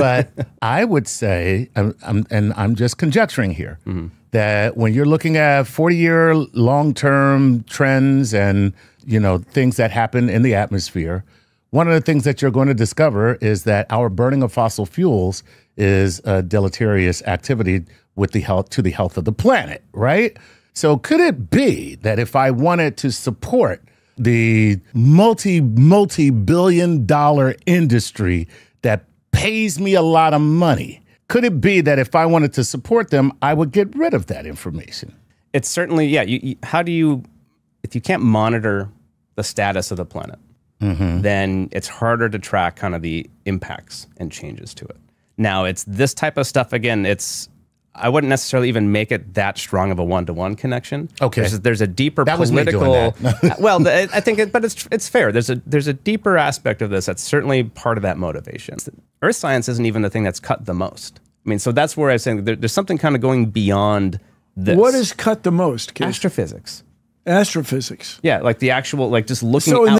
but I would say, I'm, I'm, and I'm just conjecturing here, mm-hmm. that when you're looking at 40 year long term trends and you know things that happen in the atmosphere, one of the things that you're going to discover is that our burning of fossil fuels is a deleterious activity with the health to the health of the planet, right? So could it be that if I wanted to support the multi multi billion dollar industry that pays me a lot of money, could it be that if I wanted to support them, I would get rid of that information? It's certainly yeah. You, you, how do you if you can't monitor the status of the planet, mm-hmm. then it's harder to track kind of the impacts and changes to it. Now it's this type of stuff again. It's I wouldn't necessarily even make it that strong of a one to one connection. Okay, there's, there's a deeper that political. well, I think, it, but it's it's fair. There's a there's a deeper aspect of this that's certainly part of that motivation. Earth science isn't even the thing that's cut the most. I mean, so that's where I was saying there, there's something kind of going beyond this. What is cut the most? Astrophysics. Astrophysics. Yeah, like the actual, like just looking so out